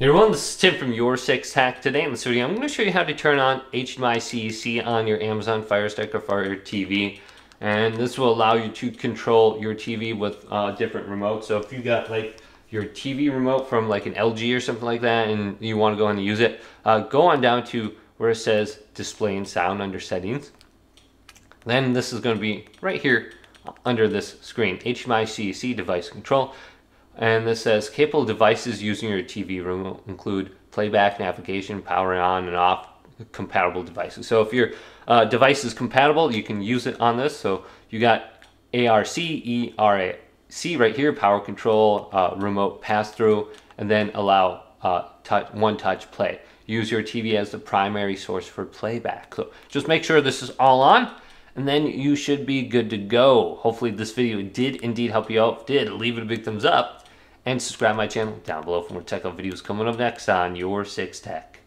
Everyone, this is Tim from Your Six Tech. Today in this video, I'm going to show you how to turn on HDMI CEC on your Amazon Fire Stick or Fire TV. And this will allow you to control your TV with uh, different remotes. So if you got like your TV remote from like an LG or something like that and you want to go and use it, uh, go on down to where it says display and sound under settings. Then this is going to be right here under this screen, HDMI CEC device control. And this says capable devices using your TV remote include playback, navigation, power on and off compatible devices. So if your uh, device is compatible, you can use it on this. So you got ARC, right here, power control, uh, remote pass through, and then allow uh, touch, one touch play. Use your TV as the primary source for playback. So just make sure this is all on and then you should be good to go. Hopefully this video did indeed help you out. If did, leave it a big thumbs up and subscribe my channel down below for more tech videos coming up next on Your Six Tech.